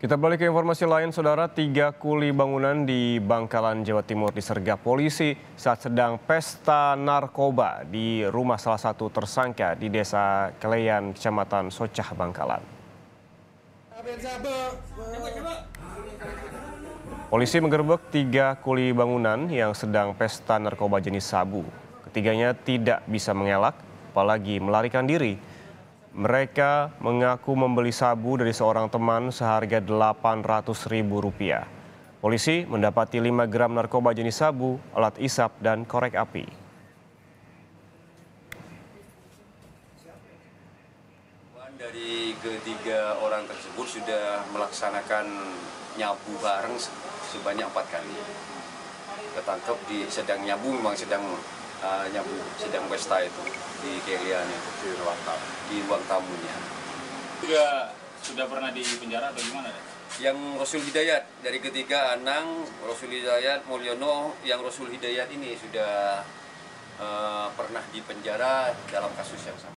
Kita balik ke informasi lain, saudara. Tiga kuli bangunan di Bangkalan, Jawa Timur disergap polisi saat sedang pesta narkoba di rumah salah satu tersangka di desa Keleyan, Kecamatan Socah, Bangkalan. Polisi menggerbek tiga kuli bangunan yang sedang pesta narkoba jenis sabu. Ketiganya tidak bisa mengelak, apalagi melarikan diri. Mereka mengaku membeli sabu dari seorang teman seharga Rp800.000. Polisi mendapati 5 gram narkoba jenis sabu, alat isap, dan korek api. Dari ketiga orang tersebut sudah melaksanakan nyabu bareng sebanyak empat kali. Ketangkep di sedang nyabu memang sedang uh, nyabu sedang pesta itu di Kelian itu di ruang tamu di ruang tamunya. Juga sudah pernah di penjara atau gimana? Yang Rasul Hidayat dari ketiga Anang, Rasul Hidayat, Mulyono, yang Rasul Hidayat ini sudah uh, pernah di penjara dalam kasus yang sama.